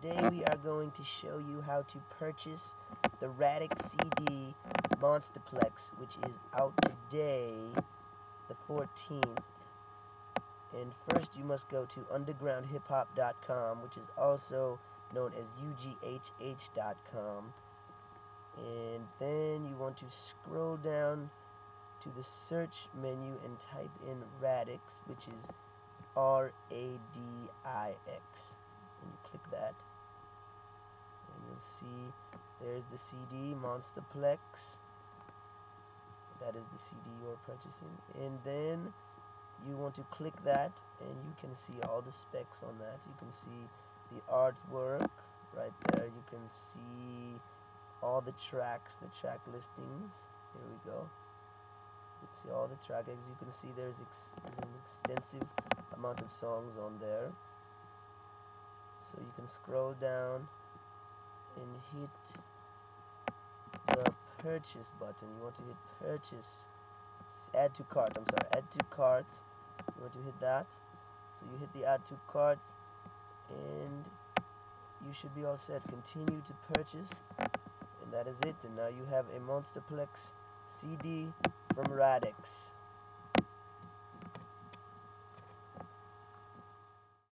Today we are going to show you how to purchase the Radix CD Monstaplex, which is out today, the 14th. And first you must go to undergroundhiphop.com, which is also known as ughh.com. And then you want to scroll down to the search menu and type in Radix, which is R A D I X. And you click that. See there's the CD Monstaplex. That is the CD you're purchasing. And then you want to click that and you can see all the specs on that. You can see the artwork right there. You can see all the tracks, the track listings. Here we go. You can see all the tracks. As you can see, there's, ex there's an extensive amount of songs on there. So you can scroll down and hit the purchase button. You want to hit purchase, add to cart. I'm sorry, add to carts. You want to hit that. So you hit the add to carts and you should be all set. Continue to purchase and that is it. And now you have a Monstaplex CD from Radix.